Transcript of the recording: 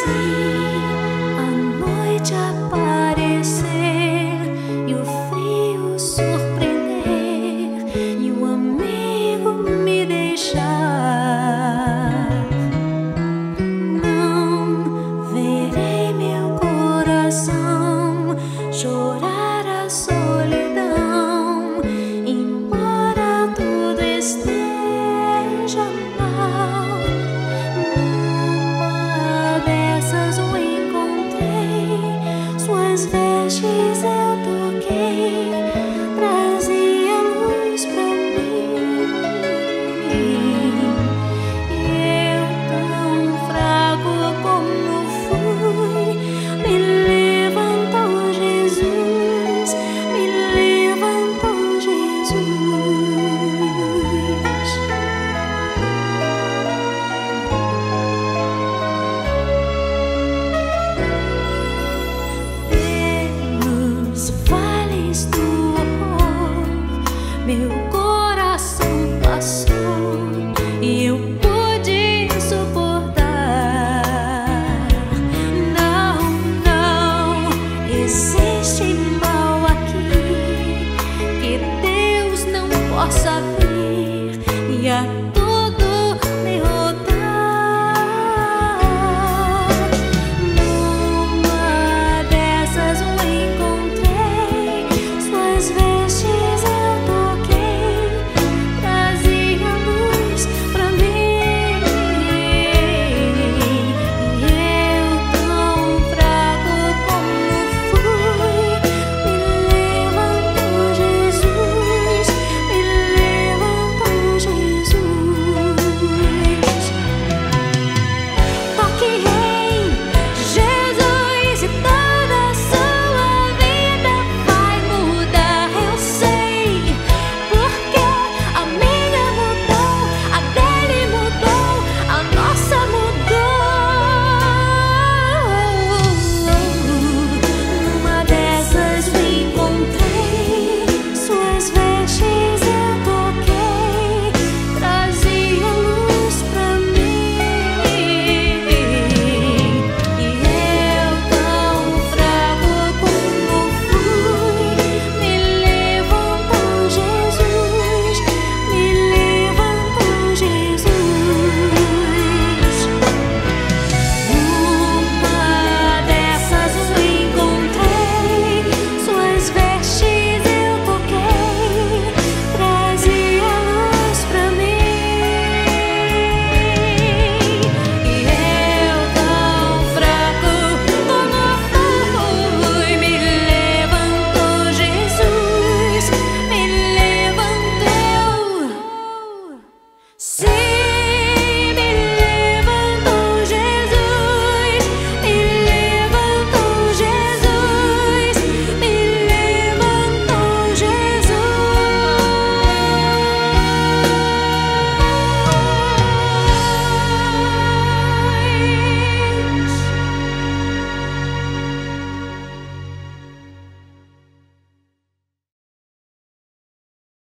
See.